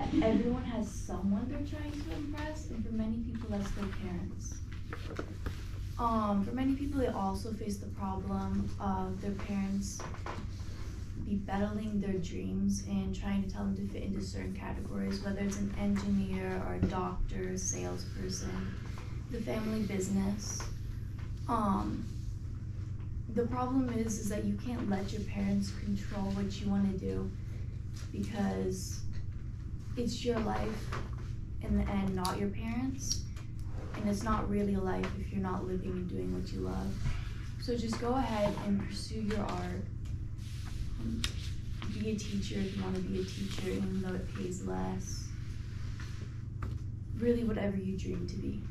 Everyone has someone they're trying to impress, and for many people, that's their parents. Um, for many people, they also face the problem of their parents bebattling their dreams and trying to tell them to fit into certain categories, whether it's an engineer or a doctor, salesperson, the family business. Um, the problem is, is that you can't let your parents control what you want to do because it's your life in the end, not your parents. And it's not really life if you're not living and doing what you love. So just go ahead and pursue your art. Be a teacher if you want to be a teacher, even though it pays less. Really, whatever you dream to be.